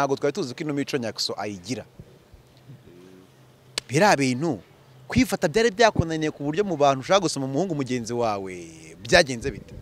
ntabwo twari tuzi ko ino mico nyakuso ayigira. Biriya bintu kwifata byari byakunaniye ku buryo mu bantu ushaka gusoma umuhungu mugenzi wawe byagenze bite?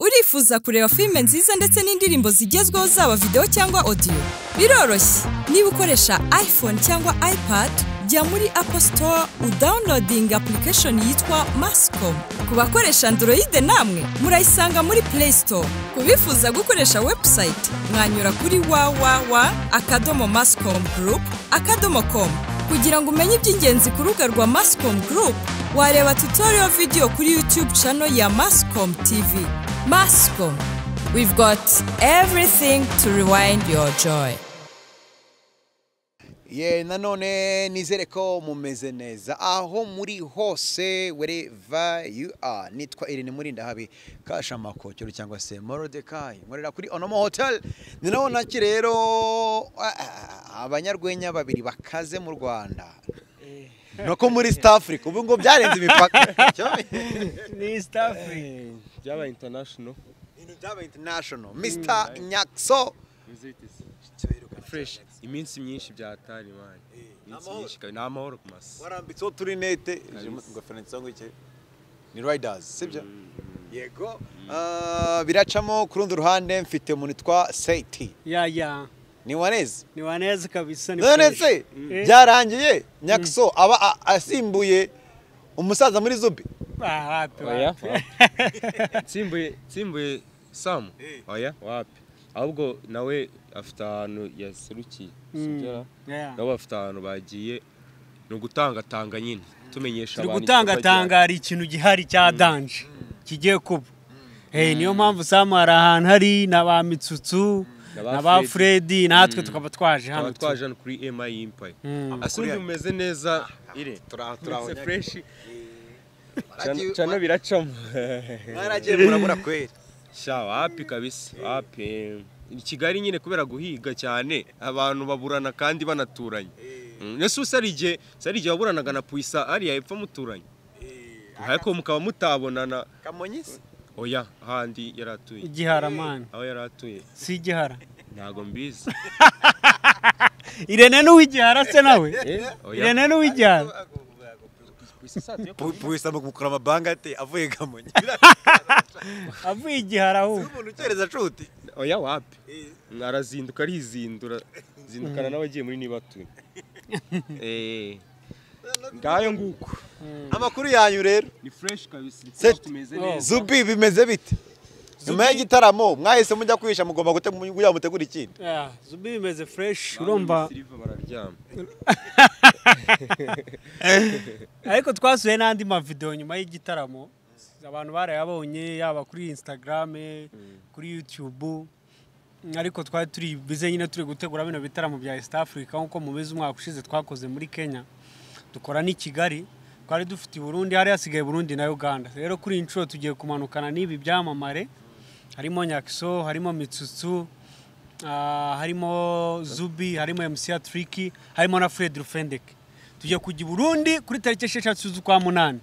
Urifuza kureba filime nziza ndetse n'indirimbo zigezweho zaba videwo cyangwa audio? Biroroshye. Niba ukoresha iphone cyangwa ipad jya muri apple store udawunilodinga application yitwa mascom. Ku bakoresha android namwe murayisanga muri play store. Ku bifuza gukoresha website mwanyura kuri www akadomo mascom group akadomo com. Kugira ngo umenye iby'ingenzi ku rubuga rwa mascom group wareba tutorial video kuri youtube channel ya mascom tv mascom. We've got everything to rewind your joy. Ye nanone nizere ko mumeze neza. Aho muri hose wherever you are. Nitwa Irene Murinda habi kashamakokero cyangwa se Mordecai nkorera kuri Onomo Hotel. Ni naho naki rero ah, ah, abanyarwenya babiri bakaze mu Rwanda. Nuko muri East Africa. Ubu ngo byarenze imipaka. Ni East Africa. Byabaye international. Ibintu byabaye international. Mr Nyakso. Fresh. Iminsi myinshi byatari mani iminsi amahoro. myinshi kabiri ni amahoro ku masi warambitseho turinete ingofero nsonga iki? Ni riders sibyo yego. Ah, biracamo ku rundi ruhande mfite umuntu witwa Seiti ya ya. Ni waneze ni waneza kabisa ni se Eh, byarangiye. Nyakso aba a- asimbuye umusaza muri zubi ah, nsimbuye nsimbuye samu oya wapi. Ahubwo nawe afite ahantu yaserukiye Yeah. nabo bafite ahantu bagiye ni ugutangatanga nyine tumenyesha turi abantu gutangatanga hari ikintu gihari cya danje kigiye kuba. Eh, niyo mpamvu samu hari ahantu hari na ba mitsutsu Na ba fredi natwe tukaba twaje hano twaje hano kuri emi impaye asundi umeze neza? Ire turaho turaho umeze fresh. Mwaragiye- cana biracamo. Mwaragiye murabura kweri. Sha wapi kabisa wapi. Kigali nyine kubera guhiga cyane abantu baburana kandi banaturanye Mm, ese usa igihe igihe waburanaga na puisa hariya hepfo muturanye ariko mukaba mutabonana kamonyi se oya ahandi yari atuye igihara mani aho yari atuye si igihara ntago mbizi irene n'uw'igihara se nawe Eh, irene n'uw'igihara puisa mu gukora amabanga ate avuye kamonyi avuye igihara ahubwo umuntu ukereza nshuti? Oya wapi? Arazinduka arizindura. Zindukana n'abagiye muri nibatuye. Eh. Ngayo nguko. Amakuru yanyu rero. Ni fresh kabisa. Tumeze Oh. neza. Zubi bimeze bite? Nyuma y'igitaramo mwahise mujya kwihisha mugomba kugira mutegure ikindi. Zubi bimeze fresh urumva. ariko twasuye n'andi mavideo nyuma y'igitaramo. Abantu barayabonye yaba kuri instagram kuri youtube. Ariko twari turi bize nyine turi gutegura bino bitaramo bya east africa nk'uko mubizi umwaka ushize twakoze muri kenya. Dukora n'i kigali twari dufite i burundi hari hasigaye burundi na uganda. Rero kuri iyi nshuro tugiye kumanukana n'ibi byamamare. Harimo nyakiso harimo mitsutsu ah, harimo zubi harimo mc triki harimo na fred rufendek tugiye kujya i burundi kuri tariki esheshatu z'ukwa munani.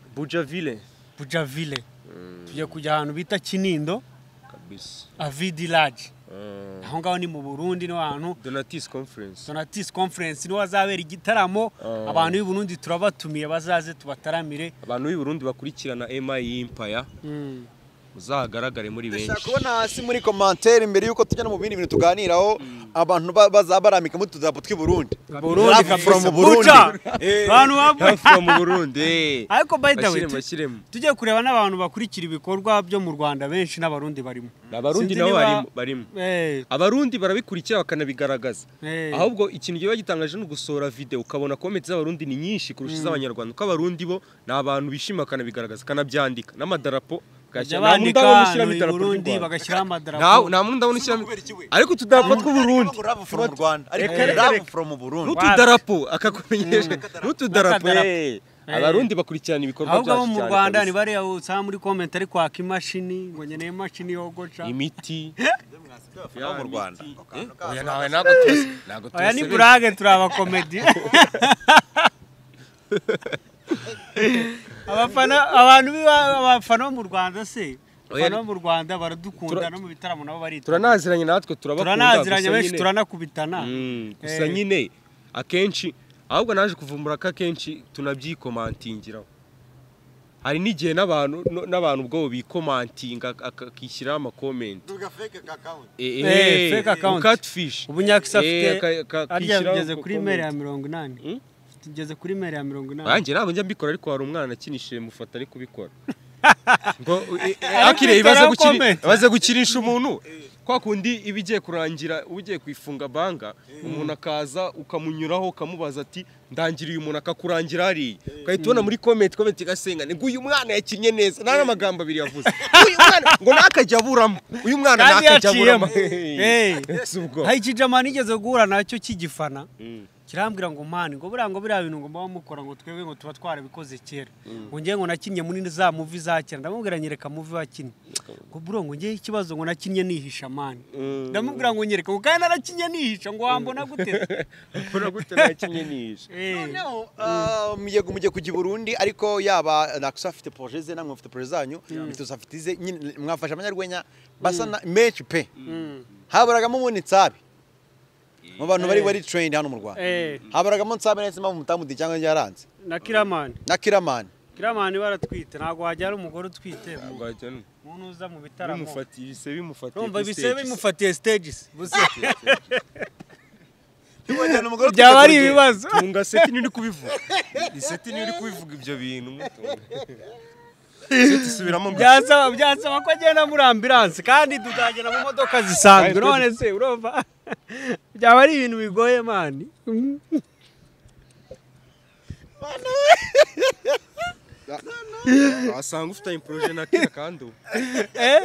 Bujaville bujaville tugiye kujya ahantu bita kinindo kabisa. avidi laji Ah, aho ngaho ni mu burundi ni ho hantu donatis conference. Sonatis conference ni ho hazabera igitaramo Ah. abantu b'i burundi turabatumiye bazaze tubataramire abantu b'i burundi bakurikirana emi impaya Mm. muzahagaragare muri benshi. ndashaka kubona hasi muri komantere mbere y'uko tujya no mu bindi bintu tuganiraho abantu ba- bazaba baramika muri tudarapo tw'i burundi. Burundi Love kabisa. from Burundi. Eh. abantu hafi mu burundi. Eh. ariko by the way tujye kureba n'abantu bakurikira ibikorwa byo mu rwanda benshi n'abarundi barimo. Abarundi nabo barimo barimo. Eh, abarundi barabikurikira bakanabigaragaza. Eh. ahubwo ikintu kiba gitangaje ni ugusohora video. Ukabona komenti z'abarundi ni nyinshi kurusha iz'abanyarwanda. Kuko abarundi bo ni abantu bishima bakanabigaragaza bakanabyandika n'amadarapo abarundi bakurikirana ibikorwa byacu cyane mu rwanda ni bariya usanga muri komenti ari kwaka imashini ngo nyene imashini yogoca. Imiti. Mu rwanda. Oya ni burage turi abakomedi abafana abantu abafana bo mu rwanda se? Oya, abafana bo mu rwanda baradukunda no mu bitaramo nabo baritwa turanaziranye natwe turabakunda. Turanaziranye benshi turanakubitana. Mm, gusa Eh. nyine akenshi ahubwo naje kuvumbura ko akenshi tunabyikomantingiraho. Hari n'igihe n'abantu n'abantu ubwabo bikomantinga ak- akishyiraho amakomenti. Eh, fake account. catfish. Ubu nyakisa Eh, afite aka- aka- arya akishyiraho bigeze kuri mere ya mirongo inani. Hmm? Tugeze kuri mere ya mirongo inani. Nanjye ntabwo njya mbikora ariko hari umwana akinishije mufata ari kubikora ngo akire ibaze kwiteraho gukiri comment. ibaze gukinisha umuntu. Kwa kundi iba igiye kurangira uba ugiye kuyifunga banga umuntu akaza ukamunyuraho ukamubaza ati ndangiriye umuntu akakurangira hariya ugahita ubona muri comment comment igasenga ngo uyu mwana yakinnye neza. Nta n'amagambo abiri yavuze. Uyu mwana ngo ntakajya aburamo. Uyu mwana ntakajya aburamo. Hari ikijama nigeze guhura na cyo cy'igifana Mm. Kirambwira ngo mani ngo buriya ngo biriya bintu ngo muba mukora ngo twebwe ngo tuba twarabikoze kera. Ngo ngewe ngo nakinnye muri za muvi za kera ndamubwira nyereka muvi wakinnye. Ngo bro ngo ngewe ikibazo ngo nakinnye nihisha mani. Mm. ndamubwira ngo nyereka ngo kandi narakinnye nihisha ngo wambona gute? Mbona gute nakinnye nishe Eh. noneho ah, mugiye mugiye kujya i burundi ariko yaba nakusa afite proje ze namwe mufite proje zanyu mitusa afite ize nyine mwafashe abanyarwenya basa na menshi pe. Mm. haburagamo ubundi nsabi mu bantu bari bari trained hano mu rwanda. Eh, haburagamo nsabi ndetse mpamvu mutamudi cyangwa yaranze na kiramani. Na kiramani. Kiramani baratwite. Ntabwo wajyana umugore utwite. Mu- Rwajya umuntu uza mu bitaramo. Bimufatiye ibise bimufatiye urumva stages. bimufatiye stages. Byaba ari ibibazo. Tunga seti niyo uri kubivuga. Iseti niyo uri kubivuga ibyo bintu byasaba ko agenda muri ambilanse kandi tuzagenda mu modoka zisanzwe. None se urumva? byaba ari ibintu bigoye mani wasanga ufitanye poroje na kera kandi ubu. Eh?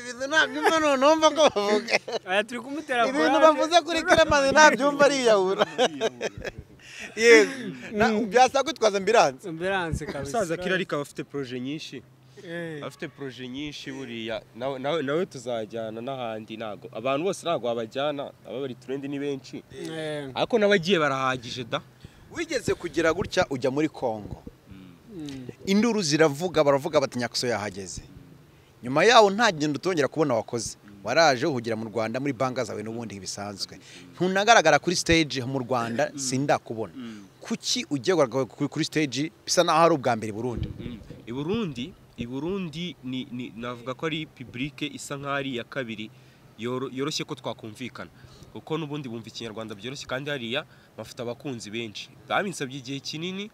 Ibintu ntabyumva none numva ko bavuga turi kumutera ibintu courage. bavuze kuri kiramani ntabyumva ariyahura. Yego. Byasaba kwitwaza ambilanse ambilanse kabisa. Umusaza kera ariko aba afite poroje nyinshi. Afite poroje nyinshi buriya. Nawe tuzajyana n'ahandi. Ntago abantu bose ntago wabajyana aba bari turendi ni benshi. Eh. ariko n'abagiye barahagije da. Wigeze kugira gutya ujya muri kongo Mm. induru ziravuga baravuga bati nyakuso yahageze. Nyuma yaho nta gendo utongera kubona wakoze. Waraje uhugira mu rwanda muri banki zawe n'ubundi bisanzwe. Ntunagaragara kuri stage mu rwanda sindakubona. Kuki ugiye kugaragara kuri- kuri stage? Bisa naho ari ubwa mbere i burundi. I burundi i burundi navuga ko ari publike isa nk'aho ari iya kabiri yoro- yoroshye ko twakumvikana. Kuko n'ubundi bumva ikinyarwanda byoroshye kandi hariya bafite abakunzi benshi. Babinsabye igihe kinini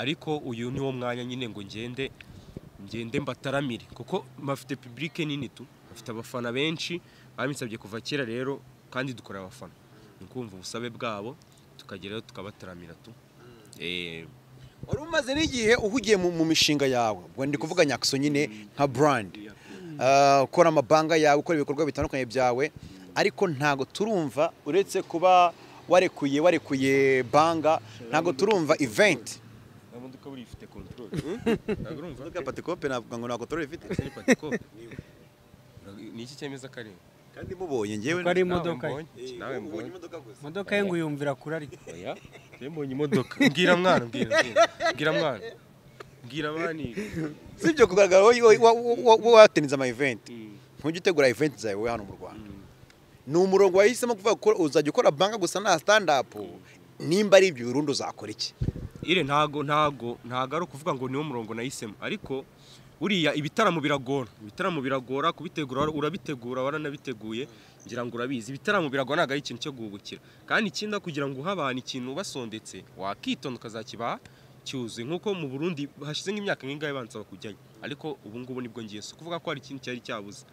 ariko uyu ni wo mwanya nyine ngo ngende ngende mbataramire. Kuko bafite publike nini tu bafite abafana benshi babinsabye kuva kera rero kandi dukora abafana. Ni kumva ubusabe bwabo tukagerayo tukabataramira tu. Eh, wari umaze n'igihe uhugiye mu, mishinga yawe. Ubwo ndi kuvuga nyakuso nyine nka brand. Ah, ukora amabanga yawe ukora ibikorwa bitandukanye byawe ariko ntago turumva uretse kuba warekuye warekuye banga ntago turumva event. Nta modoka buriya ifite ntabwo urumva. Imodoka ya patikope navuga ngo ntabwo torore ifite ni iki cyemeza ko ari kandi mubonye ngewe ari imodoka mbonye, nawe mbonye. imodoka gusa. Imodoka ye ngo yumvira kure ariko. Oya njye mbonye imodoka. Mbwira mwana mbwira mbwira. Mwana. Mbwira mwana si ibyo kugaragara wowe wateniza ama event. Ntujya utegura event zawe wowe hano mu rwanda. Ni umurongo wahisemo kuvuga ko uzajya ukora banga gusa nta stand up nimba ari ibyo burundu uzakora iki? Ire ntago ntago ntago ari ukuvuga ngo niwo murongo nahisemo. Ariko buriya ibitaramo biragora. Ibitaramo biragora kubitegura urabitegura waranabiteguye ngira ngo urabizi. Ibitaramo biragora ntabwo ari ikintu cyo guhubukira. Kandi ikindi kugira ngo uhe abantu ikintu ubasondetse wakitonda ukazakibaha cyuzuye. Nk'uko mu burundi hashize nk'imyaka nk'ingahe bansaba kujyayo. Ariko ubu ngubu ni bwo ngiye si ukuvuga ko hari ikintu cyari cyabuze.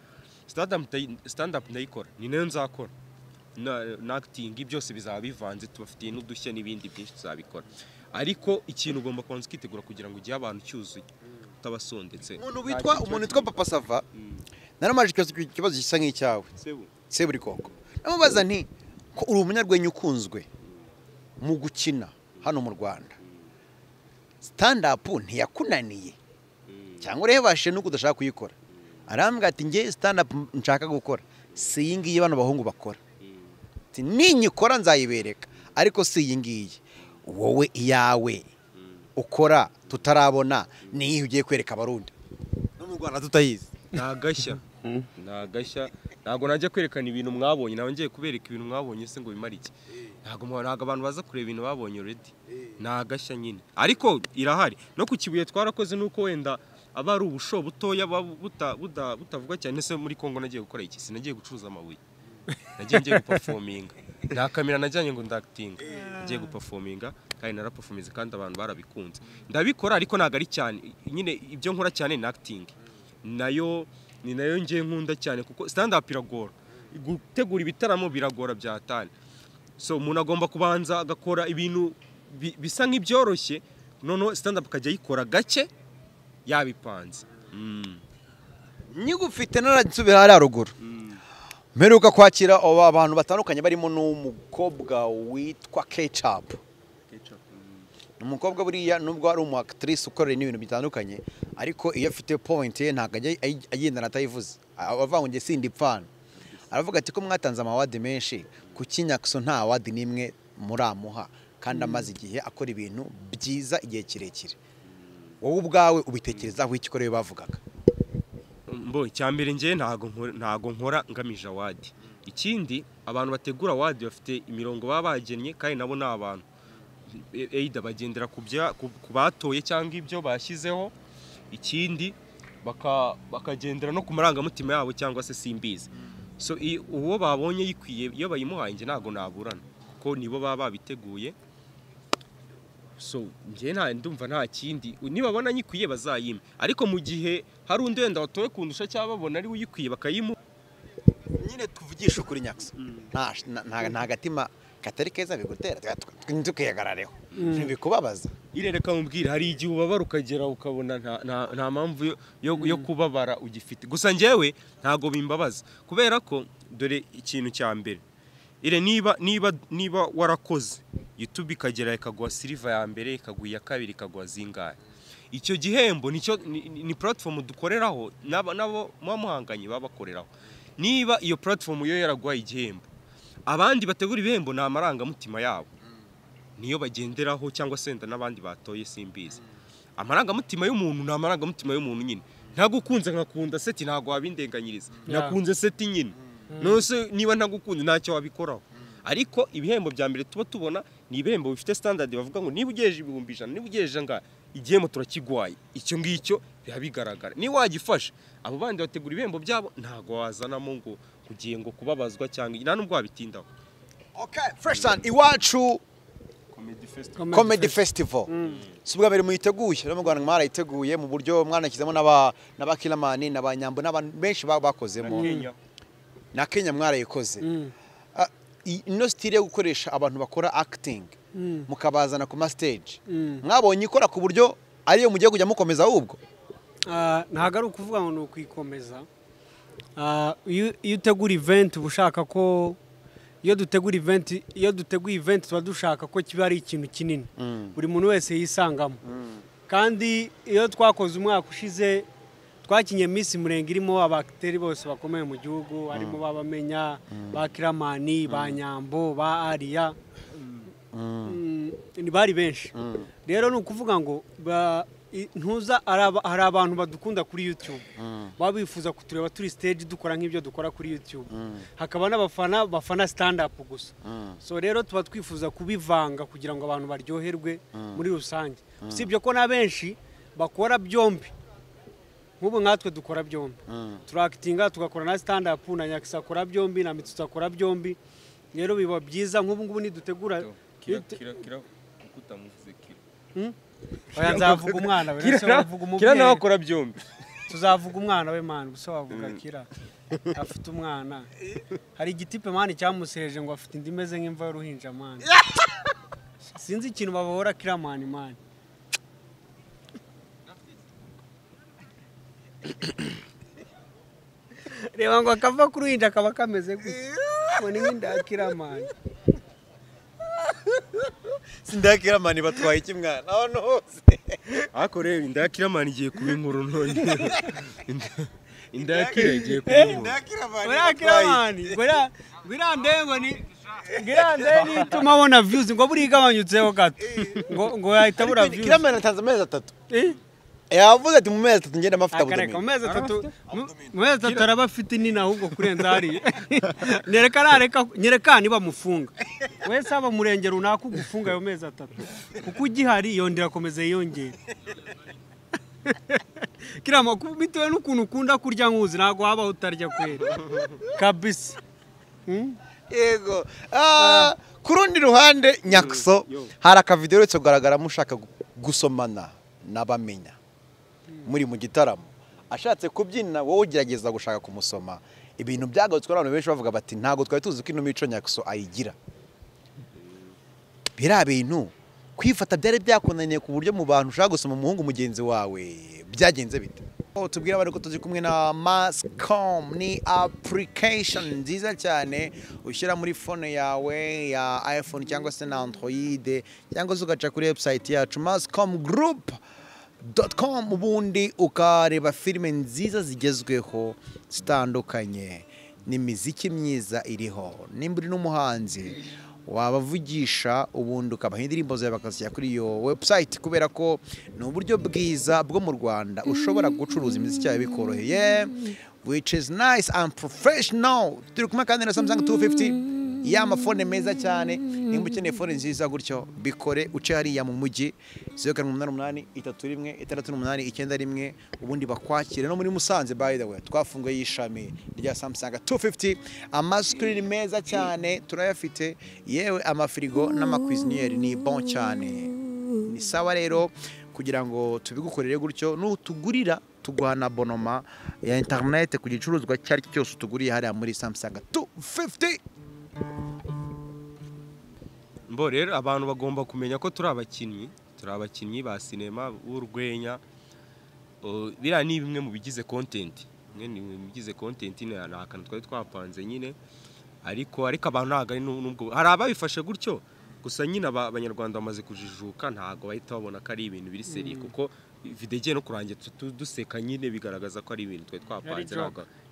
Stand up ndayikora. Ni na yo nzakora. Na na acting byose bizaba bivanze tubafitiye n'udushya n'ibindi byinshi tuzabikora. Ariko ikintu ugomba kubanza ukitegura kugira ngo ugihe abantu cyuzuye. Utabasondetse umuntu witwa umuntu witwa papa sava naramaje ikibazo gisa nk'icyawe. Sebu. seburi koko namubaza nti ko uri umunyarwenya ukunzwe mu gukina hano mu rwanda? Stand up ntiyakunaniye. Cyangwa urebashe nuko udashaka kuyikora? Arambwira ati nge stand up nshaka gukora. Si iyi ngiyi bano bahungu bakora. Ati ninyikora nzayibereka ariko si iyi ngiyi. Wowe iyawe. Ukora tutarabona niyo ugiye kwereka abarundi? No mu rwanda tutayizi. Ni agashya ni agashya ntabwo najya kwerekana ibintu mwabonye nawe ngiye kubereka ibintu mwabonye se ngo bimare iki? Ntabwo abantu baza kureba ibintu babonye already. Ni agashya nyine. Ariko irahari. No ku kibuye twarakoze nuko wenda aba ari ubusho butoya buba buta- buta- butavuga cyane se muri kongo nagiye gukora iki? Sinagiye gucuruza amabuye. Nagiye ngiye gupafominga nta kamera najyanye ngo ndakitinga nagiye gupafominga kandi narapafomize kandi abantu barabikunze. Ndabikora ariko ntabwo ari cyane. Nyine ibyo nkora cyane ni acting. Nayo ni na yo ngiye nkunda cyane kuko stand up iragora. Gutegura ibitaramo biragora bya hatari so umuntu agomba kubanza agakora ibintu bi- bisa nk'ibyoroshye noneho stand up akajya ayikora gake yabipanze. Mm. nyigufite naransubira hariya ruguru. Mperuka kwakira abantu batandukanye barimo n'umukobwa witwa kecapu umukobwa buriya nubwo ari umu actrice ukorera n'ibintu bitandukanye ariko iyo afite point ye ntabwo ajya agendana atayivuze. Avuga ngo sindi pfana aravuga ati ko mwatanze amawadi menshi ku kinyakso nta wadi n'imwe muramuha? Kandi amaze igihe akora ibintu byiza igihe kirekire. Wowe ubwawe ubitekerezaho ko rero bavugaga? Mbo icyambere njye ntago nkora ngamije awadi. Ikindi abantu bategura awadi bafite imirongo baba bagennye kandi nabo ni abantu. E- either bagendera ku batoye cyangwa ibyo bashyizeho ikindi baka- bakagendera no ku marangamutima yabo cyangwa se simbizi. So uwo babonye yikwiye iyo bayimuhaye njye ntago naburana kuko nibo baba babiteguye. So njye nta ndumva nta kindi. Nibabona nyikwiye bazayime. Ariko mu gihe hari undi wenda watowe kundusha cyangwa babona ari uyikwiye bakayimuha nyine tuvugisha ukuri nta nta- nta gatima katari keza bigutera tukiyagarareho ntibikubabaza irereka mubwire hari igihe ubabara ukagera ukabona nta- mpamvu yo- yo kubabara ugifite. Gusa njyewe ntago bimbabaza. Kubera ko dore ikintu cya mbere. Ire niba niba niba warakoze youtube ikagera ikaguha siliva ya mbere ikaguha iya kabiri ikaguha zingahe icyo gihembo ni, platform dukoreraho nabo muba muhanganye baba bakoreraho niba iyo platform yo yaraguhaye igihembo abandi bategura ibihembo ni amarangamutima yabo. Niyo bagenderaho cyangwa se wenda n'abandi batoye simbizi. Amarangamutima y'umuntu ni amarangamutima y'umuntu nyine. Ntagukunze nkakunda seti ntabwo wabindenganyiriza. Yeah. nakunze seti nyine. Nose niba ntagukunze ntacyo wabikoraho. Ariko ibihembo bya mbere tuba tubona ni ibihembo bifite standard bavuga ngo niba ugejeje ibihumbi ijana niba ugejeje angahe igihembo turakigwaye. Icyo ngicyo biba bigaragara. Niba wagifashe abo bandi bategura ibihembo byabo ntabwo wazanamo ngo kugiye ngo kubabazwa cyangwa nta nubwo wabitindaho. Okay fresh sun. Iwacu comedy festival. Si ubwa mbere muyiteguye. No mu rwanda mwarayiteguye mu buryo mwanashyizemo n'aba n'abakiramani n'abanyambo n'abantu benshi baba bakozemo. Na kenya. Mwarayikoze Ah, i- ino sitire yo gukoresha abantu bakora acting mukabazana ku ma stage. Mwabonye ikora ku buryo ariyo mugiye kujya mukomeza ahubwo. Ah, ntabwo ari ukuvuga ngo ni ukwikomeza Ah, iyo iyo utegura event uba ushaka ko iyo dutegura event iyo duteguye event tuba dushaka ko kiba ari ikintu kinini. Buri muntu wese yisangamo. Kandi iyo twakoze umwaka ushize twakinye Miss Murenge irimo abakiteri bose bakomeye mu gihugu harimo babamenya ba Kiramani ba Nyambo ba Ariya Mm, ni bari benshi. Rero ni ukuvuga ngo ntuza hari aba- hari abantu badukunda kuri youtube. Baba bifuza kutureba turi stage dukora nk'ibyo dukora kuri youtube. Hakaba n'abafana bafana stand up gusa so rero tuba twifuza kubivanga kugira ngo abantu baryoherwe muri rusange. Usibye ko na benshi bakora byombi. Nk'ubu nkatwe dukora byombi. Turakitinga tugakora na stand up na nyakisa akora byombi na mitutsi akora byombi. Rero biba byiza nk'ubu ngubu nidutegura kira kira kira kuko utamuvuze kira oya nzavuga umwana we ndetse wavuga kira nawe umubyeyi akora byombi. Tuzavuga umwana we mani gusa wavuga kira. Afite umwana. Hari igitipe mani cyamusereje ngo afite indi imeze nk'imva y'uruhinja mani sinzi ikintu babahora kira mani mani reba ngo akava ku ruhinja kaba kameze gutya ngo ni nk'inda ya kira mani sindakiramani batwaye iki mwana? Ahantu hose. Ariko rero inda ya kiramani igiye kuba inkuru none. Inda- inda ya kira igiye kuba inkuru ndakiramani buriya buriya buriya ndengo ni girande nituma abona views ngo buriya igabanyutseho gato. Ngo ngo yahita abura views. kiramana atanze amezi atatu. Eh? Yavuze ati mu mezi atatu ngenda amavuta akareka mu mezi atatu mu- mezi atatu araba afite nini ahubwo kurenza hariya nyereka nareka nyereka niba mufunga. Wese aba murenge runaka ugufunga ayo mezi atatu kuko ugihari yongera akomeza yiyongera kiriya makuru bitewe n'ukuntu ukunda kurya nkuzi ntabwo waba utarya kwera kabisa. Hmm? yego. Ah, ku rundi ruhande nyakuso hari akavidewo uretse kugaragaramo ushaka gu- gusomana n'abamenya. Muri mu gitaramo. Ashatse kubyina wowe ugerageza gushaka kumusoma. Ibintu byagarutswe n'abantu benshi bavuga bati ntabwo twari tuzi ko ino mico nyakuso ayigira. Biriya bintu kwifata byari byakunaniye ku buryo mu bantu ushaka gusoma umuhungu mugenzi wawe byagenze bite? Oh, tubwire abantu ko turi kumwe na mascom ni application nziza cyane ushyira muri fone yawe ya iphone cyangwa se na android cyangwa se ugaca kuri website yacu mascom group. Com ubundi ukareba filime nziza zigezweho zitandukanye. N'imiziki myiza iriho. Nimba uri n'umuhanzi wabavugisha ubundi ukabaha indirimbo zawe bakazishyira kuri iyo website kubera ko ni uburyo bwiza bwo mu rwanda ushobora gucuruza imiziki yawe bikoroheye which is nice and professional. Turi kumwe kandi na samsung 250 y'amafone meza cyane. Nimba ukeneye fone nziza gutyo bikore uce hariya mu mujyi zeru karindwi umunani umunani itatu rimwe itandatu n'umunani icyenda rimwe ubundi bakwakire. No muri musanze by the way twafunguye y'ishami rya samsung. 250 amasikirini meza cyane turayafite. Yewe amafirigo n'amakwiziniyeri ni bon cyane. Ni sawa rero kugira ngo tubigukorere gutyo. Nutugurira tuguha na bonoma ya interinete ku gicuruzwa icyo ari cyo cyose utuguriye hariya muri samsung. 250 mbo rero abantu bagomba kumenya ko turi abakinnyi turi abakinnyi ba sinema b'urwenya biriya ni bimwe mu bigize kontenti mu bigize kontenti ni akantu twari twapanze nyine ariko ariko abantu ntabwo ari nu- nubwo hari ababifashe gutyo gusa nyine aba- abanyarwanda bamaze kujijuka ntabwo bahita babona ko ari ibintu biri seri kuko video igiye no kurangira duseka nyine bigaragaza ko ari ibintu twari twapanze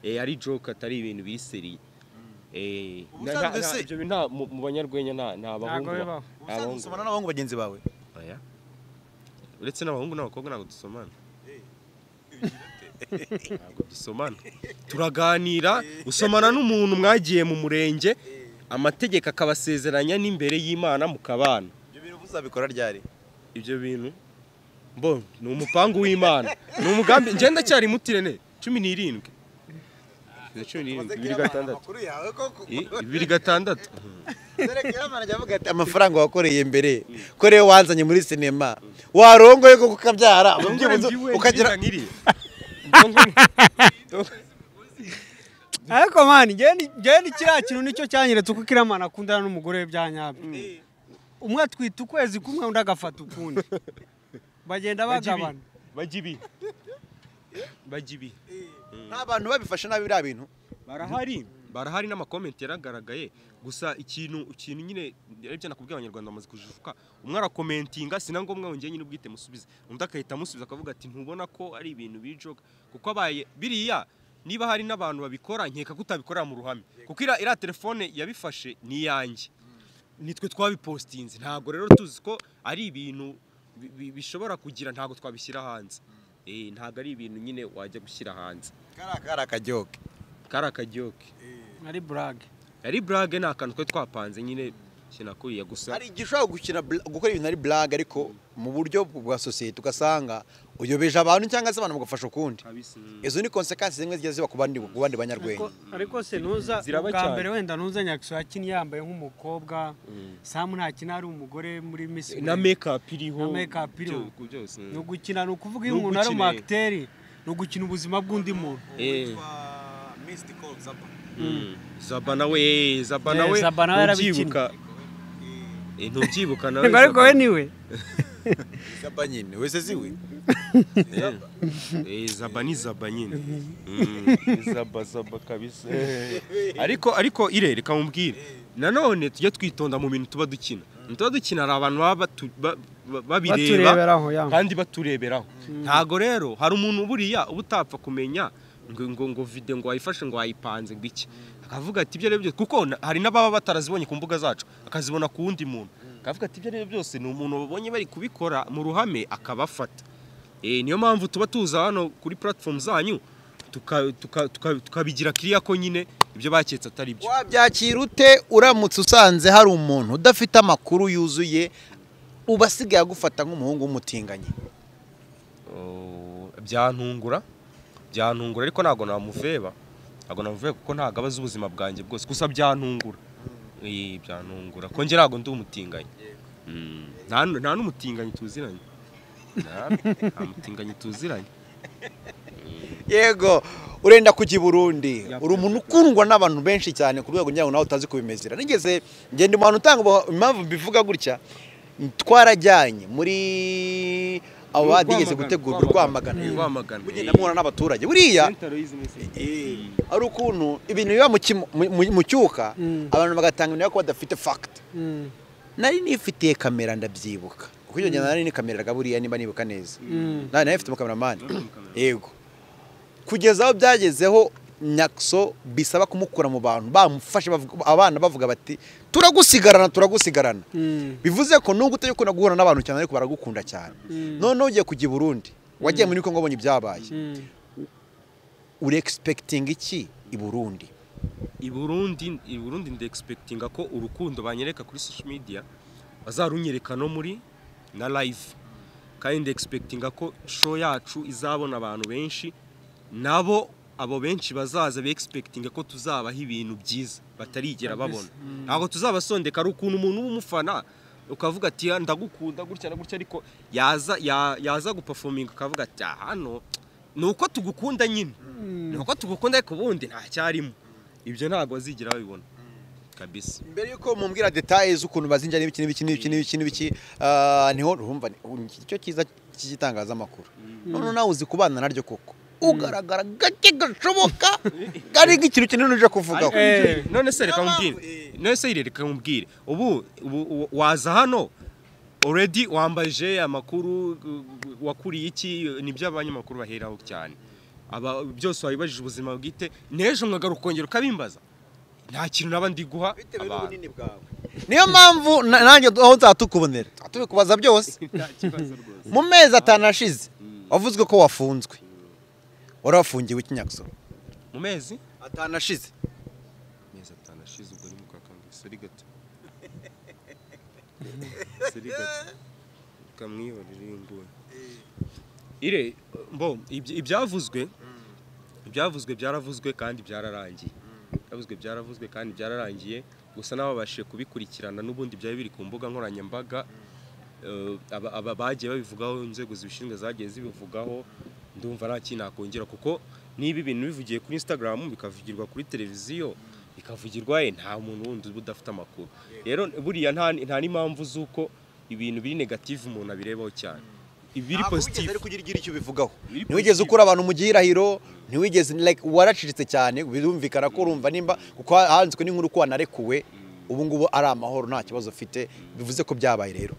eh ari joke atari ibintu biri seri mu mu banyarwenya nta bahungu usomana n'abahungu bagenzi bawe. Oya. uretse n'abahungu n'abakobwa ntabwo dusomana. Ntabwo dusomana. Turaganira usomana n'umuntu mwagiye mu murenge amategeko akabasezeranya n'imbere y'imana mukabana ibyo bintu uzabikora ryari? Ibyo bintu? Mbo ni umupangu w'imana. Ni umugambi ngenda cyari mutirene cumi n'irindwi. Cumi n'irindwi bibiri gatandatu bibiri gatandatu amafaranga wakoreye mbere ko rero wanzanye muri sinema warongoye ko ukabyara ukagira ariko mani njyewe ni- njyewe ni kiriya kintu ni cyo cyanyeretse uko kiramana akundana n'umugore we bya nyabyo umwe atwita ukwezi kumwe undi agafata ukundi bagenda bagabana bajya ibi bajya ibi nta bantu babifashe nabi biriya bintu. Barahari. Barahari n'amakomenti yaragaragaye gusa ikintu ikintu nyine ari byo nakubwiye abanyarwanda bamaze kujijuka umwe arakomentinga si na ngombwa ngo nyine ubwite musubize. Undi agahita amusubiza akavuga ati ntubona ko ari ibintu biri joke? Kuko abaye biriya niba hari n'abantu babikora nkeka ko utabikorera mu ruhame. Kuko iriya telefone yabifashe ni iyanjye. Nitwe twabipostinze. Ntabwo rero tuzi ko ari ibintu bi- bi- bishobora kugira ntabwo twabishyira hanze. Ntabwo ari ibintu nyine wajya gushyira hanze. Kariya kari akajyoke kari akajyoke ari burage yari burage ni akantu twari twapanze nyine. Kinakuriye gusa. Hari igihe ushobora gukina gukora ibintu ari blague ariko mu buryo bwa sosiyete ugasanga uyobeje abantu cyangwa se abantu bagafasha ukundi. Kabisa. Izo ni konsekansi zimwe zijya ziba ku bandi ku bandi banyarwenya. Ariko se ntuza bwa mbere wenda ntuza nyakiso yakinnye yambaye nk'umukobwa samu ntakina ari umugore muri miss na makeup iriho. Na make-up iriho. byose ni ugukina ni ukuvuga iyo umuntu ari ugukina, umwakiteri ni ugukina ubuzima bw'undi muntu. Eh. Mm. zaba nawe eh, zaba Eh, nawe Zaba nawe yarabikinnye. Ntubyibuka Eh, nawe Zaba. we ni we zaba nyine wese ziwe Eh. Eh, zaba ni zaba nyine Mm. zaba zaba kabisa. Ariko ariko ire reka mubwire nanone tujye twitonda mu bintu tuba dukina. Tuba dukina hari abantu baba babireba kandi batureberaho. Ntago rero hari umuntu buriya uba utapfa kumenya ngo ngo ngo video ngo wayifashe ngo wayipanze ngo iki. Akavuga ati ibyo ari byo byose kuko hari n'ababa batarazibonye ku mbuga zacu akazibona ku wundi muntu. Akavuga ati ibyo ari byo byose ni umuntu babonye bari kubikora mu ruhame akabafata. Eh, niyo mpamvu tuba tuza hano kuri platform zanyu tuka- tuka- tuka- tukabigira kiriya ko nyine ibyo baketse atari byo. Wabyakira ute uramutse usanze hari umuntu udafite amakuru yuzuye uba asigaye agufata nk'umuhungu w'umutinganyi Oh, byantungura byantungura ariko ntabwo namuveba. Ntabwo namuveba kuko ntabwo aba azi ubuzima bwanjye bwose. Gusa byantungura Eh, byantungura ko njye ntabwo ndi umutinganyi. Mm, nta n'umutinganyi tuziranye. Nta- mutinganyi tuziranye. Yego. Urenda kujya i burundi. Uri umuntu ukundwa n'abantu benshi cyane ku rwego nawe utazi kubimezera. Nigeze ngenda umuntu utanga impamvu mbivuga gutya twarajyanye muri abo badigeze gutegurwa rwamagana. rwamagana. Mugenda muhura n'abaturage. Buriya ari ukuntu ibintu biba mu cyuka Mm. abantu bagatanga ibintu ko badafite fagiti Mm. nari nifitiye kamera ndabyibuka. Kuko gihe nari nikameraga buriya niba nibuka neza. Mm. nari nari mfite umukameramani yego. Kugeza aho byagezeho nyakso bisaba kumukura mu bantu. Bamufashe abana bavuga bati turagusigarana turagusigarana. Mm. bivuze ko nubwo utari ukunda guhura n'abantu cyane ariko baragukunda cyane. Mm. noneho ugiye kujya i burundi wagiye muri kongo ubonye ibyabaye. Mm. uri expecting iki? I burundi. I Burundi i Burundi ndi expectinga ko urukundo banyereka kuri social media bazarunyereka no muri na live. Kandi ndi expectinga ko show yacu izabona abantu benshi nabo abo benshi bazaza be expectinga ko tuzabaha ibintu byiza batarigera babona. Ntabwo tuzabasondeka ari ukuntu umuntu w'umufana ukavuga ati "Ah, ndagukunda gutya na gutya ariko yaza ya- yaza guperforminga ukavuga ati "Ah, hano ni uko tugukunda nyine. Ni uko tugukunda ariko ubundi nta cyarimo. Ibyo ntabwo bazigera babibona. Kabisa. Mbere yuko mumbwira details z'ukuntu bazinjira n'ibiki n'ibiki n'ibiki n'ibiki n'ibiki ah, ni ho urumva ni- ubu iki cyo cyiza cy'igitangazamakuru none nawe uzi kubana naryo koko. Ugaragara gake gashoboka kari nk'ikintu kinini uje kuvugaho. Eh. none se reka mubwire none se reka mubwire ubu waza hano? Already wambaje amakuru wakuriye iki? Nibyo abanyamakuru baheraho cyane. Aba byose wabibajije ubuzima bwite. N'ejo nkagaruka ukongera ukabimbaza. Nta kintu naba ndi guha niyo mpamvu na- nanjye aho nzatukubonera tubikubaza byose. Mu mezi atanu ashize wavuzwe ko wafunzwe. Wari wafungiwe ikinyakisoro mu mezi? Atanu ashize. Mezi atanu ashize ubwo ni mukakambwe sori gato. Sori gato. Kamwihorere inguni ire mbo ibyavuzwe ibyavuzwe byaravuzwe kandi byararangiye. Ibyavuzwe byaravuzwe kandi byararangiye gusa n'ababashije kubikurikirana n'ubundi byari biri ku mbuga nkoranyambaga eh, bagiye babivugaho inzego zibishinzwe zagiye zibivugaho ndumva nta kintu nakongera kuko niba ibintu bivugiye kuri instagram bikavugirwa kuri televiziyo bikavugirwa nta muntu wundi uba udafite amakuru. Rero buriya nta n'impamvu z'uko ibintu biri negative umuntu abirebaho cyane. Ibiri positive. ari kugira igira icyo ubivugaho Biri ntiwigeze ukura abantu mu gihirahiro ntiwigeze like waracecetse cyane birumvikana ko urumva nimba kuko handitswe n'inkuru ko wanarekuwe ubu ngubu ari amahoro nta kibazo ufite bivuze ko byabaye rero.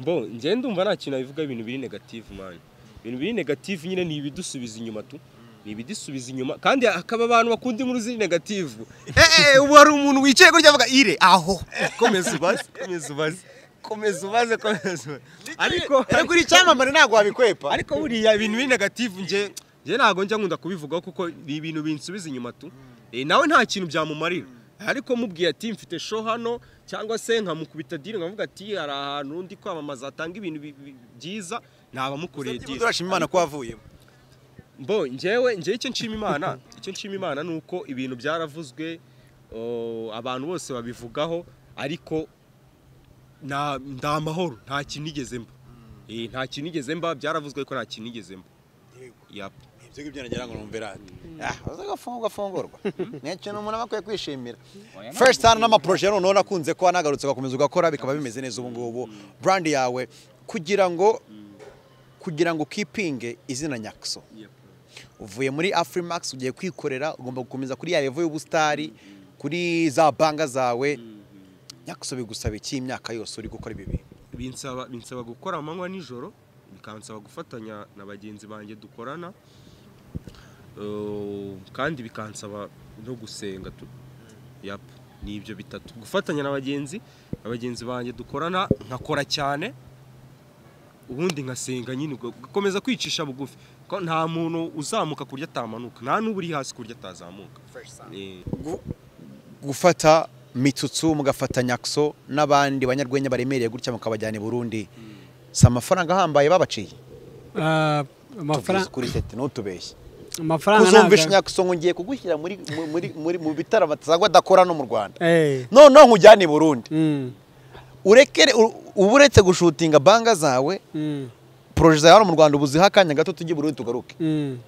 Mbo njye ndumva nta kintu nabivuga ibintu biri negative man. Ibintu biri negative nyine ni ibidusubiza inyuma tu. Ni ibidusubiza inyuma. Kandi hakaba abantu bakunda inkuru ziri negative. Eh ubu hari umuntu wicaye gutya avuga ire aho. Komeza ubaze komeza ubaze. Komeza ubaze komeza ubaze. Ariko ariko uri icyamamare ntabwo wabikwepa. Ariko buriya ibintu biri negative njye njye ntabwo njya nkunda kubivugaho kuko ni ibintu binsubiza inyuma tu. Eh, nawe nta kintu byamumarira. Ariko mubwiye ati mfite show hano cyangwa se nkamukubita diri nkavuga ati hari ahantu undi kwamamaza atanga ibintu bi- bi- byiza turashima imana ko wavuyemo mbo njyewe njyewe icyo nshima imana icyo nshima imana ni uko ibintu byaravuzwe abantu bose babivugaho ariko nta nta mahoro nta kintu nigeze mba Eh, nta kintu nigeze mba byaravuzwe ariko nta kintu nigeze mba ibyo ngibyo nagira ngo numve radiyo ah ugafungwa afungurwa ni ikintu umuntu aba akwiye kwishimira. First time n'amaporoje noneho nakunze ko wanagarutse ugakomeza ugakora bikaba bimeze neza ubu ngubu brand yawe kugira ngo kugira ngo ukipinge izina nyakso uvuye muri afrimax ugiye kwikorera ugomba gukomeza kuri ya levo y'ubusitari kuri za banga zawe. Nyakso bigusaba iki imyaka yose uri gukora ibi bintu? Binsaba gukora amanywa nijoro bikansaba gufatanya na bagenzi banjye dukorana Uh, kandi bikansaba no gusenga ni ibyo bitatu. Gufatanya na bagenzi abagenzi banjye dukorana nkakora cyane ubundi nkasenga nyine ubwo- gukomeza kwicisha bugufi. Ko nta muntu uzamuka kurya atamanuka. Nta n'uba uri hasi kurya atazamuka. Eh, gufata mitsutsu mugafata nyakso n'abandi banyarwenya baremereye gutya mukabajyana i burundi. Si amafaranga ahambaye babaciye? Ah, amafaranga kuri tete ntutubeshye amafaranga kuzumvisha ntago- nyakso ngo ngiye kugushyira muri mu- muri muri mu bitaramo atasangwa adakora no mu rwanda. Eh, noneho nkujyane i burundi. Mm, u- uba uretse gushutinga banga zawe mm, poroje zawe hano mu rwanda ubu ziha akanya gato tujye i burundi tugaruke. Mm.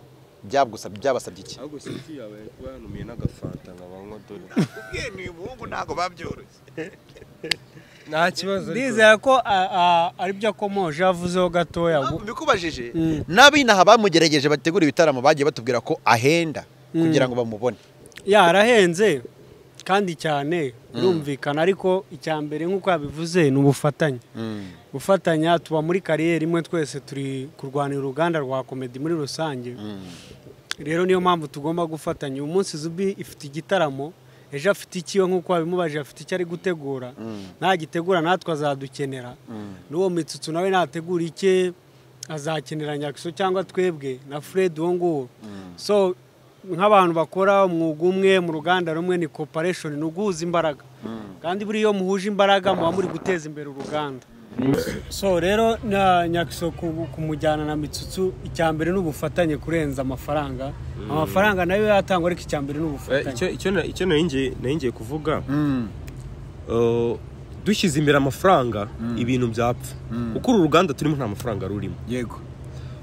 byabasabye iki? Ahubwo sinzi yawe? Yanumiye n'agafanta nkabanywa dore uyu muhungu ntabwo babyoroshye. Nta kibazo ndizera ko ah, ah, ari byo akomoje yavuzeho gatoya. Mbikubajije Mm. n'abinaha bamugerageje bategura ibitaramo bagiye batubwira ko ahenda kugira ngo bamubone. Yarahenze. Kandi cyane birumvikana ariko icya mbere nk'uko yabivuze ni ubufatanye. Gufatanya tuba muri kariyeri imwe twese turi kurwanira uruganda rwa komedi muri rusange. Rero niyo mpamvu tugomba gufatanya. Uyu munsi zubi ifite igitaramo ejo afite ikiyo nk'uko wabimubajije afite icyo ari gutegura. Nagitegura natwe azadukenera. N'uwo mitsutsu nawe nategura icye azakenera nyakiso cyangwa twebwe na fred uwo nguwo. So nk'abantu bakora umwuga umwe mu ruganda rumwe ni corporation ni uguhuza imbaraga. Kandi buriya iyo muhuje imbaraga muba muri guteza imbere uruganda. So rero na nyakiso ku- kumujyana na mitsutsu icya mbere ni ubufatanye kurenza amafaranga. Amafaranga na yo yatangwa ariko icya mbere ni Eh, ubufatanye icyo icyo ngiye kuvuga uh, dushyize imbere amafaranga ibintu byapfa. Kuko uru ruganda turimo nta mafaranga rurimo. Yego.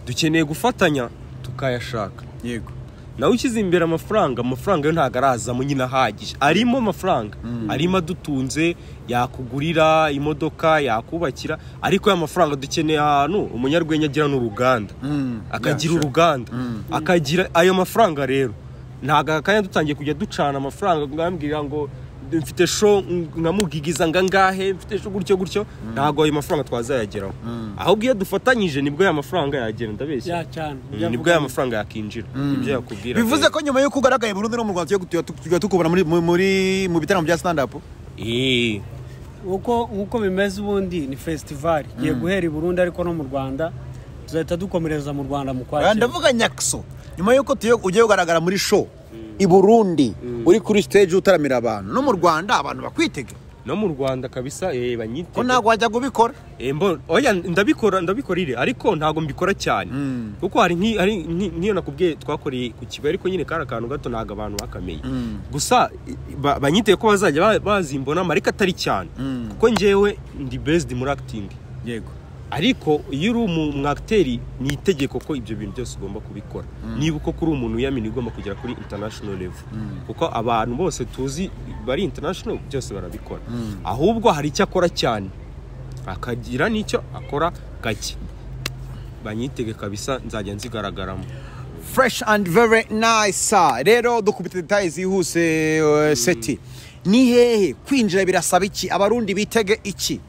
Dukeneye gufatanya tukayashaka. Yego. Nawe ushyize imbere amafaranga amafaranga yo ntabwo arazamo nyine ahagije. Arimo amafaranga. Arimo adutunze yakugurira imodoka yakubakira. Ariko ya mafaranga dukeneye ahantu umunyarwenya agira n'uruganda akagira uruganda. Akagira ayo mafaranga rero. Ntabwo aka kanya dutangiye kujya ducana amafaranga ngambwira ngo mfite sho nkamugigiza ngangahe mfite sho gutyo gutyo ntabwo ayo mafaranga twazayageraho. Ahubwo iyo dufatanyije ni bwo ya mafaranga yagera ndabeshya. Ya cyane Mm, ni bwo aya mafaranga yakinjira. Ibyo yakubwira bivuze ko nyuma y'uko ugaragaye burundu no mu rwanda tujya tukubona muri muri mu bitaramo bya stand up? Eh, uko nk'uko bimeze ubundi ni fesitivali igiye guhera i burundi ariko no mu rwanda tuzahita dukomereza mu rwanda mu Aya, kwakira. Ndavuga nyakso nyuma y'uko ugiye kugaragara muri show i burundi. Uri kuri stage utaramira abantu. No mu rwanda abantu bakwitege. No mu rwanda kabisa eh, banyite ko ntabwo wajya kubikora Eh, mbo- oya ndabikora ndabikora ire ariko ntabwo mbikora cyane. Kuko hari nk'i- hari nk'i- nk'iyo nakubwiye twakoreye ku kigo ariko nyine kari akantu gato ntabwo abantu bakamenya. Gusa i- ba- banyiteye ko bazajya ba- bazimbonamo ariko atari cyane. Kuko njyewe ndi based muri acting. Yego. Ariko iyo uri umwagiteri ni itegeko ko ibyo bintu byose ugomba kubikora. Niba uko kuri umuntu wiyamini ugomba kugera kuri international level. Kuko abantu bose tuzi bari international byose barabikora. Ahubwo hari icyo akora cyane. Akagira n'icyo akora gake. Banyitege kabisa nzajya nzigaragaramo. Fresh and very nice rero dukubita detaye zihuse uh, seti. Ni hehe? Kwinjira birasaba iki? Abarundi bitege iki?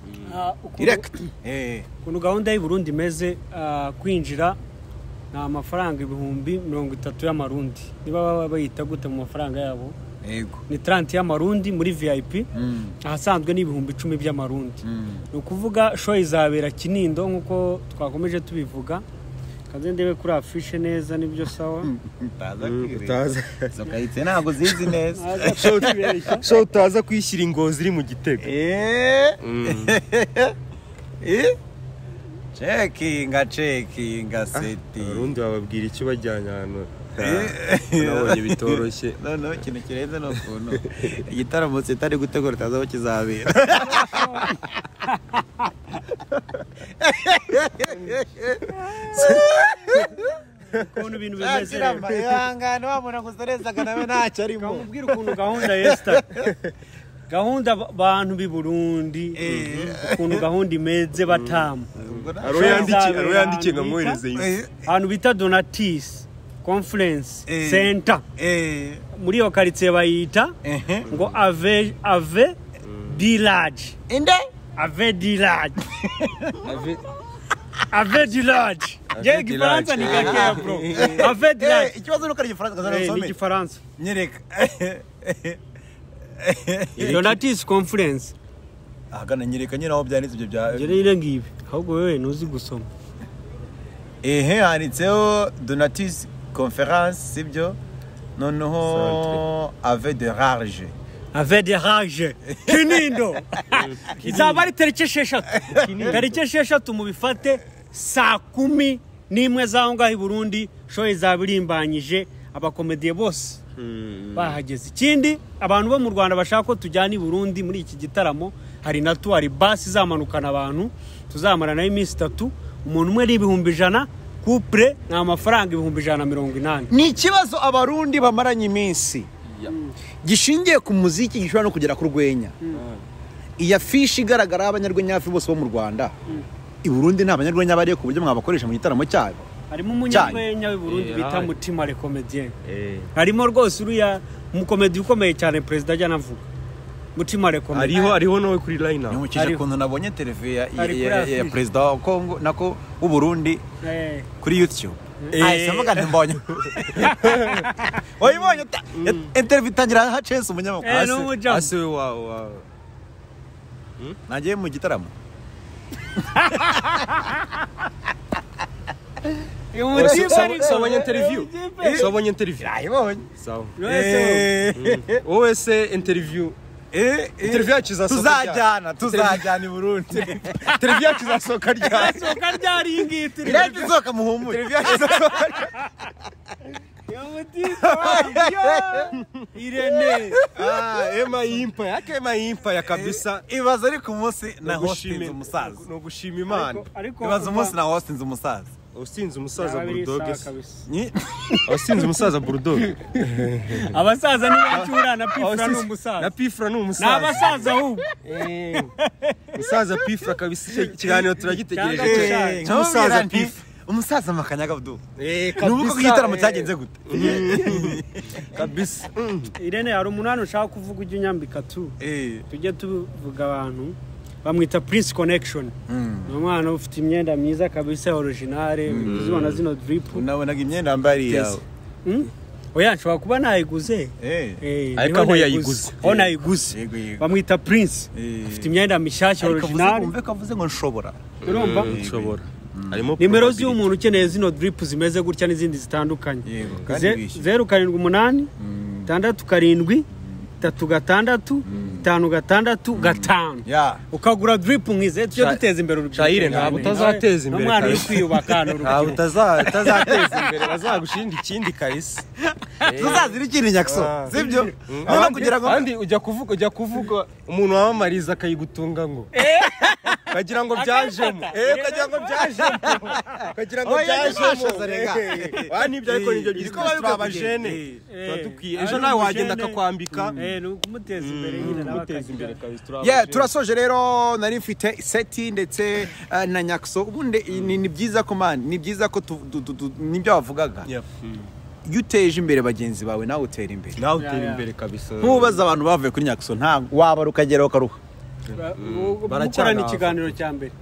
Ukuntu- direct. Eh ukuntu gahunda y'u Burundi imeze ah, kwinjira ni amafaranga ibihumbi mirongo itatu y'amarundi. Niba baba bayita gute mu mafaranga yabo? Ni 30 y'amarundi muri vip ahasanzwe ni ibihumbi icumi by'amarundi. Ni ukuvuga show izabera kinindo nk'uko twakomeje tubivuga. Kaze ndebe kuri afishe neza ni byo sawa. Utaza zokayitse ntabwo zizi neza. Kutubeshya. so utaza kwishyira ingozi iri mu gitego. Eh? Mm. eh? Cekinga cekinga seti. Abarundi bababwira icyo bajyanye ahantu? Eh. nabonye bitoroshye. Noneho ikintu kirenze ni ukuntu igitaramo kitari gutegura utazi aho kizabera. ukuntu ibintu bimeze. Ihangane wabona gusa nezaga nawe ntacyo arimo. Kamubwira ukuntu gahunda yesita gahunda abantu b'i burundi. Ukuntu gahunda imeze batamu. Aro yandikiye nkamwohereze Eh, ahantu bita donatisi conference Eh. center. Eh, muri iyo karitsiye bayita ngo ave ave dilaje inde? Ave dilaje ave dilaje njye igifaransa ni gakeya bro avedi Eh, ikibazo ni uko ari igifaransa ni kazana igifaransa nyereka donatis conference ahagana nyereka nyine aho byanditse ibyo bya njye rero ngibi ahubwo wowe ntuzi gusoma ehe handitseho donatis conference sibyo noneho ave de rage avedi rage. Kinindo izaba ari tariki esheshatu tariki esheshatu mubifate saa kumi n'imwe z'aho ngaho i burundi show izaba irimbanyije abakomediye bose bahageze. Ikindi abantu bo mu rwanda bashaka ko tujyana i burundi muri iki gitaramo hari na tuwari basi izamanukana abantu tuzamara na yo iminsi itatu umuntu umwe ni ibihumbi ijana kupure ni amafaranga ibihumbi ijana na mirongo inani. Ni ikibazo abarundi bamaranye iminsi. Gishingiye ku muziki gishobora no kugera ku rwenya. Iyi afishi igaragaraho abanyarwenya hafi bose bo mu rwanda. I burundi nta banyarwenya bariyo ku buryo mwabakoresha mu gitaramo cyabo harimo umunyarwenya w'i burundi Eh, bita mutima rekomediyen Eh, harimo rwose uriya umukomedi ukomeye cyane perezida ajya anavuga mutima rekomedi hariho hariho nawe kuri ntimukije Ariho. ukuntu nabonye televiziyo ya- perezida wa kongo nako w'u burundi Eh, kuri youtube. Ahise mvuga nti mbonye wayibonye ta- interview itangira hacense umunyamakuru eh, ase we wa wa nagiye mu gitaramo Uyu mutipe So- so- ariko- so wabonye interview. Mutipe. so wabonye interview. we. wowe se interview. Interview yacu izasohoka ryari? tuzajyana tuzajyana i burundi interview yacu izasohoka ryari Sohoka ryari iyi ngiyi turi irahita isohoka muhumure interview yacu izasohoka Uyu mutipe wanjye. Irene. Ah, ema yimpa yake ema yimpa ya kabisa ibaza ariko umunsi na Ni hostinze ugushima- umusaza ni ugushima imana Ariko- ariko ibaza kuva- umunsi na hostinze umusaza usinze umusaza. Ni- usinze umusaza bulldog. Abasaza ni benshi uriya na pifura ni na umusaza pifra ni ni umusaza abasaza ahubwo Eh, umusaza pifra kabisa. Icyo kiganiro turagitegereje. Eh, cy'umusaza Piff. umusaza makanyaga Eh, nubuko kabisa, igitaramo eh, cyagenze gute? Kabisa. Irene hari umunani ushaka kuvuga ujya unyambika tu? Eh, tujye tuvuga abantu. Bamwita prince connection. Ni umwana ufite imyenda myiza kabisa originale uzibona zino drip. Unabonaga imyenda yambaye ari iyawe Hmm? oya nshobora kuba nayiguze. Eh, Eh, Ariko aho yayiguze. aho nayiguze. Bamwita prince. Eh. ufite imyenda mishyashya ariko avuze ngo nshobora. Urumva? Nshobora. Nimero z'umuntu ukeneye zino drip zimeze gutya n'izindi zitandukanye. Zeru karindwi umunani tandatu karindwi tatu gatandatu itanu gatandatu gatanu. Ya. Ukagura drip nk'ize tujye duteza imbere urubyiruko Shayire, ntabwo utazateza imbere n'umwana uri kabisa. kwiyubaka ni ntabwo urubyiruko utaza- utazateza imbere bazagushinga ikindi karisa tuzazira ikindi nyakso. Ah. sibyo Mm. noneho kugira ngo abandi ujya kuvuga ujya kuvuga umuntu wamamariza akayigutunga ngo. Ukagira ngo byajemo Eh, ukagira ngo byajemo ukagira ngo byajemo wa ni byo ariko ni byo Eh, byiza niko biba turi bikwiye. abajene Eh. tuba dukwiye Eh, ejo nawe wagenda akakwambika Eh, ni ukumuteza imbere nyine nawe umuteza akagira. imbere Yeah, abajene. turasoje rero nari mfite seti ndetse eh, na nyakso. Ubundi ni byiza ko man ni byiza ko ni byo wavugaga. Yeah. iyo uteje imbere bagenzi bawe nawe utera imbere. Nawe utera imbere kabisa. Ntubaze abantu bavuye kuri nyakso ntabwo wabara ukagera ukaruha. Baracyana gukorana ikiganiro cya mbere?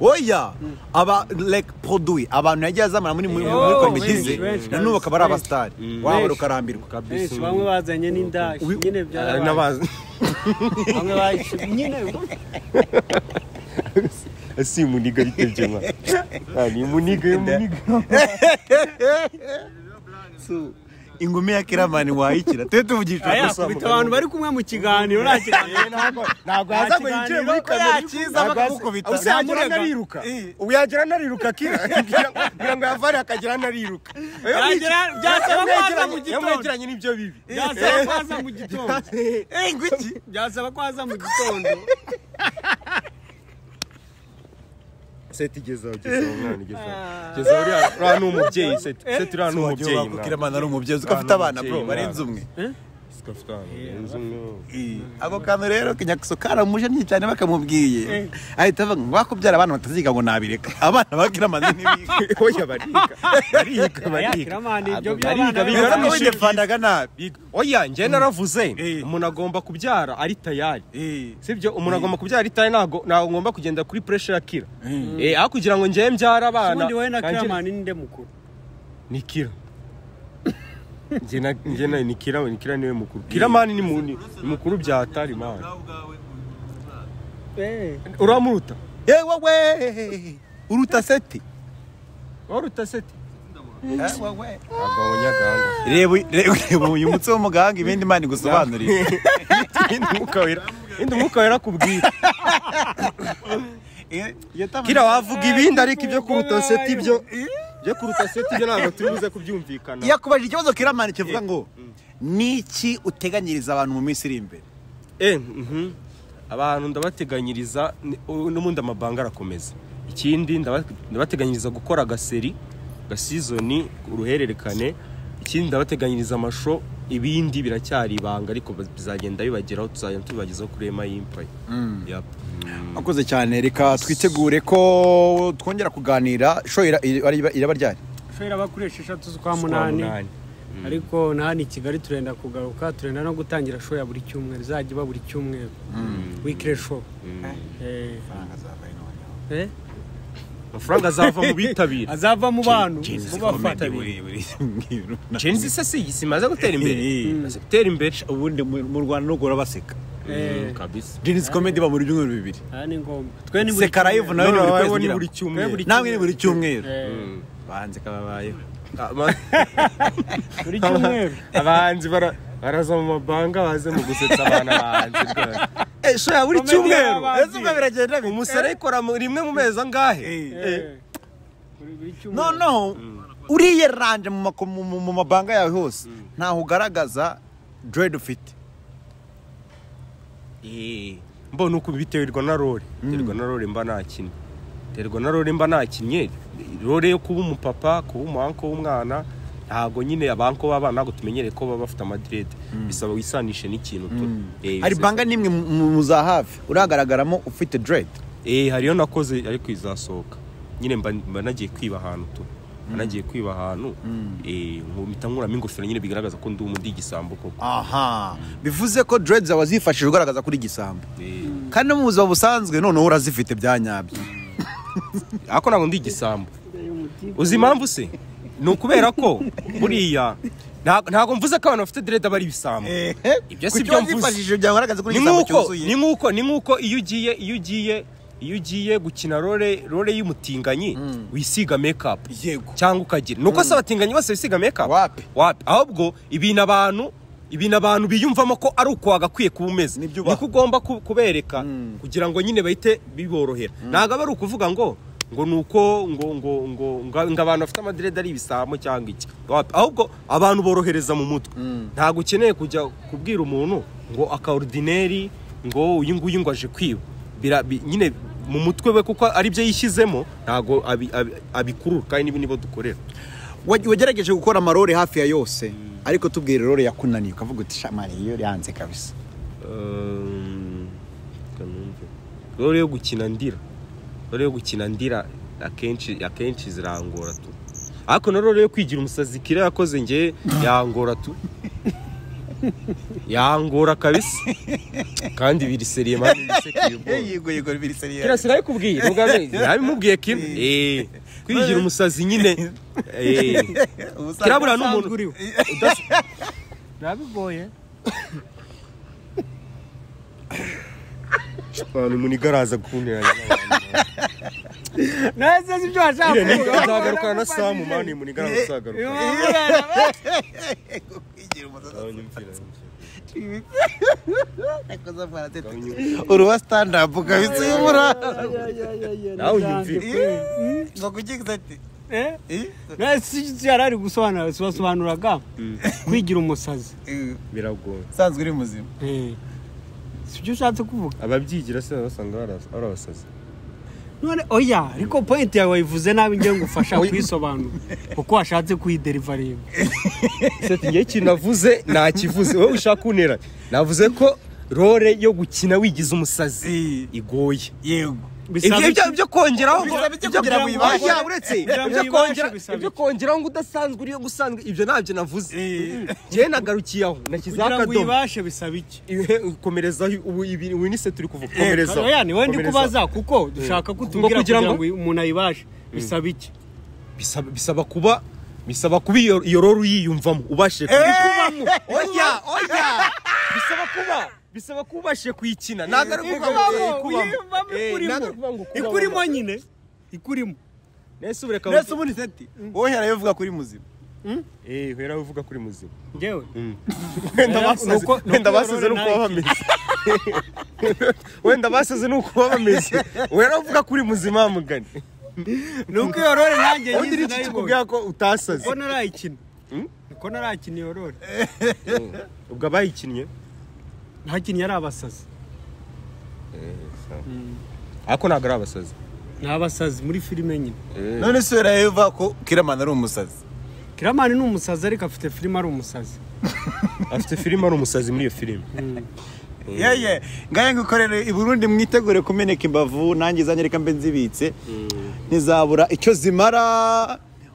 Oya! Aba like produit abantu yagiye azamura muri muri Oh, muri komedi benshi, ze benshi, na n'ubu bakaba ari abasitari Mm. Benshi. ukarambirwa. Kabisa bamwe bazanye n'indashi Ubi- nyine byarabaye n'abazi. Bamwe bahishe nyine. Si muniga bitebye ma. Ah, ni muniga yo muniga. ingumi ya kiramani wayikira tujye tuvugisha aya gusa kubita abantu bari kumwe mu kiganiro nta kiganiro. Ntabwo yaza ngo yinjire muri kamera yakiza bakagukubita. ubu yagira Yamurega. anariruka. Eh. ubu yagira anariruka kira. Kugira ngo yavari akagira anariruka. Byasaba ko aza mu gitondo. mwegeranye n'ibyo bibi. Byasaba ko aza mu gitondo. Eh ngwiki? Byasaba ko aza mu gitondo. seti gezaho gezaho mwana gezaho gezaho uriya uriya ni umubyeyi seti seti uriya ni umubyeyi ko kiramani ari umubyeyi uzi ko afite abana bro barenze umwe gafite ahantu harenze umwe ako kantu rero kinyakuso karamujanye cyane bakamubwiye ahita avuga ngo wakubyara abana bataziga ngo nabireka. Abana bagira amadini biga oya bariga. Bariga bariga. Bariga, biga no widefandaga nabi oya njye naravuze Eh. umuntu agomba kubyara ari tayari. Eh. sibyo? Umuntu agomba kubyara ari tayari ntabwo ntabwo ngomba kugenda kuri pressure ya kira eh. Aho kugira ngo njye mbyara abana. Ubundi wowe na ninde mukuru. Ni kira njye ni kira ni kira ni we mukuru. Kira mani ni mu- ni ni mukuru bya atari mani. Uramuruta? Yewe we uruta seti. Waruta seti? Nyaganga reba reba uyu mutsi w'umuganga ibindi imana igusobanurire. Indi mwuka wera indi mwuka wera kubwira kira wavuga ibindi ariko ibyo kuruta seti ibyo ibyo kuruta seti ibyo ntabwo turi buze kubyumvikana. Yakubajije ikibazo kiramani kivuga ngo niki uteganyiriza abantu mu minsi iri imbere? Eh mhm. abantu ndabateganyiriza n'ubundi amabanga arakomeza. Ikindi ndaba- ndabateganyiriza gukora agaseri agasizoni uruhererekane. Ikindi ndabateganyiriza amasho ibindi biracyari ibanga ariko bizagenda bibageraho tuzagenda tubibagezaho kuri ema y'impaye Yap. Mm. akoze cyane. Reka twitegure ko twongera kuganira. Iraba ryari? Ushobora aba kuri esheshatu z'ukwa munani munani. ariko na hano i kigali turenda kugaruka turenda no gutangira show ya buri cyumweru izajya iba buri cyumweru. Wikire show. Eh. Eh? Amafaranga azava mu bitabira. Azava mu bantu mu bafata jenzi se si simaze gutera imbere? Eh. Imaze gutera imbere. Ubundi mu rwanda nugora baseka Eh, kabisa. Jenisi komedi iba buri byumweru bibiri. Buri seka live nawe ni buri cyumweru. namwe ni buri cyumweru Eh, Mm. banze kababayeho Ah, ma- buri cyumweru abahanzi bara- baraza mu mabanga baze mu gusetsa abantu abahanzi rwose Eh, show ya buri cyumweru biragenda umusore ayikora rimwe mu mezi angahe? Eh. Buri cyumweru. noneho uriyeranje mu mabanga yawe hose. Ntaho ugaragaza dread ufite. Eh, mbona uko biterwa na role biterwa na role mba nakinnye biterwa na role mba nakinnye role yo kuba umupapa kuba umuhanko w'umwana ntabwo nyine abanko b'abana ntabwo tumenyereye ko baba bafite amadirede bisaba wisanishe n'ikintu tu Eh, hari banga n'imwe mu- za hafi? Uragaragaramo ufite dread? Eh, hariyo nakoze ariko izasohoka. Nyine mba nagiye kwiba ahantu tu. Mba nagiye kwiba ahantu eh, mpita nkuramo ingofero nyine bigaragaza ko ndi umundi igisambo koko. Aha. Bivuze ko dread zawe zifashije ugaragaza kuri igisambo. Kandi no mu buzima busanzwe noneho urazifite bya nyabyo. Ariko ntabwo ndi igisambo. Uzi impamvu se? Ni ukubera ko buriya. Nta- ntabwo mvuze ko abantu bafite direde aba ari ibisambo Ibyo si byo mvuze. ni nk'uko ni nk'uko ni nk'uko iyo ugiye iyo ugiye iyo ugiye gukina role role y'umutinganyi wisiga make yego. Cyangwa ukagira. Ni uko se abatinganyi bose bisiga make Wapi? wapi? Ahubwo ibintu abantu ibintu abantu biyumvamo ko ari uko wagakwiye kuba umeze. Niko ugomba ku- kubereka Mm. kugira ngo nyine bahite biborohera. Ntabwo aba ari ukuvuga ngo ngo ni uko ngo ngo ngo ngo abantu bafite amadirede ari ibisambo cyangwa iki? Ahubwo abantu borohereza mu mutwe. Ntabwo ukeneye kujya kubwira umuntu ngo akaordineri ngo uyu nguyu ngo aje kwiba. Nyine mu mutwe we kuko ari byo yishyizemo ntabwo abi- abi- abikurura kandi nibo nibo dukorera. Wag- wagerageje gukora amarore hafi ya yose ariko tubwire rore yakunaniye ukavuga uti shamani iyo yanze kabisa. Kanumve. rero yo gukina ndira. Rero gukina ndira akenshi akenshi zirangora tu. Ariko na rero kwigira umusazi kira yakoze nge yangora tu. Yangora kabisa. Kandi biri seriye mani yego yego biri seriye kira mbere nabimubwiye kira eh kwigira umusazi nyine. Eh. Kira buriya ni abantu umuntu araza n'abantu Nahise si ibyo washaka kuvuga. nzagarukana na Samu mani umuntu araza uzagaruka uruwa stand up kabisa y'umura Nawe unyumvire. ngo kukiza ati? Eh? Icyo yari ari gusobanura basobanuraga kwigira umusazi. Biragoye. Usanzwe uri muzima. Eh. Si ibyo ushatse kuvuga ababyigira se basanga ari abasazi none oya ariko point yawe wayivuze nabi ngiye ngufasha kuyisobanura kuko washatse kuyiderivaringa ngewe ikintu navuze nakivuze. Wowe ushaka kuntera navuze ko role yo gukina wigize umusazi igoye. Yego. Ibyo ibyo kongeraho ngo uretse ibyo kongeraho ngo udasanzwe uriyo gusanzwe ibyo ntabyo navuze. Njyewe nagarukiye aho? Nashyizeho kugira ngo akadomo. uyibashe bisaba iki? Komereza ubu ibi ni se turi kuvuga komereza oya ni wowe ndi Komereza. kubaza kuko dushaka ko tubwira kugira ngo- umuntu ayibashe. Bisaba iki? Bisaba kuba bisaba kuba iyo role uyiyumvamo. Ubashe kubamo oya oya. Bisaba kuba. Bisaba kuba ubashe kuyikina ntabwo ari eh, Eh, ntabwo ari ukuvuga ngo kubamo. ikurimo nyine. Ikurimo. Nese ubu reka mbese ubundi seti wowe herabivuga kuri muzima. Eh hera uvuga kuri muzima. Ngewe. Wenda basize nuko- baba na yo bameze wenda basize nuko baba bameze wera uvuga kuri muzima mugani. Nuko iyo role nanjye yize ni iki nayibonye. kikubwira ko utasaze? Ko narayikina ko narakina iyo role ubwo abayikinnye. Ntakinnye ari abasazi ariko ntabwo ari abasazi ni abasazi muri filime nyine none se herabivuga ko kiramani ari umusazi kiramani ni umusazi ariko afite filime ari umusazi afite filime ari umusazi muri iyo filime yeye ngahe ngukorere i burundi mwitegure kumeneka imbavu nanjye izanye reka mbe nzibitse. Ntizabura icyo zimara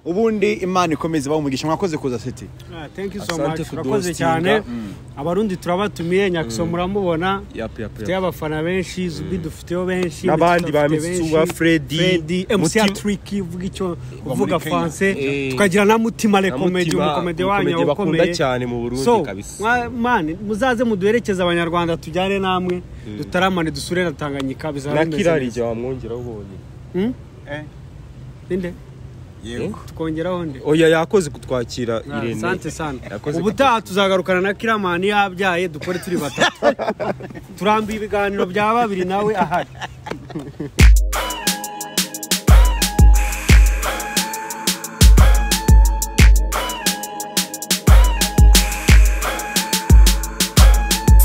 ubundi imana ikomeze ibaha umugisha. Mwakoze kuza seti Ah, thank you so Asante much. kuduhostinga. urakoze cyane. Abarundi turabatumiye nyakiso muramubona. Yapu yapu dufiteyo abafana benshi zubi dufiteyo benshi N'abandi ba Dufite Mitsuba, benshi. Freddy, Freddy MC Mutima- Tricky uvuga icyo uvuga français. Eh. tukagira na Mutima le Na comedy Mutima, umukomedi wanyu umukomedi bakunda ukomeye cyane mu Burundi so kabisa. mwa- mani muzaze muduherekeze abanyarwanda tujyane namwe. Dutaramane dusure na Tanganyika bizaba na bimeze kirari neza. igihe wamwongeraho ubonye. Hmm? Eh. ninde? Yego. Tukongeraho nde? Oya yakoze kutwakira Ah, irene. Asante sana. Yakoze ubutaha tuzagarukana na kiramani yabyaye dukore turi batatu. Turambiye ibiganiro bya babiri nawe ahari.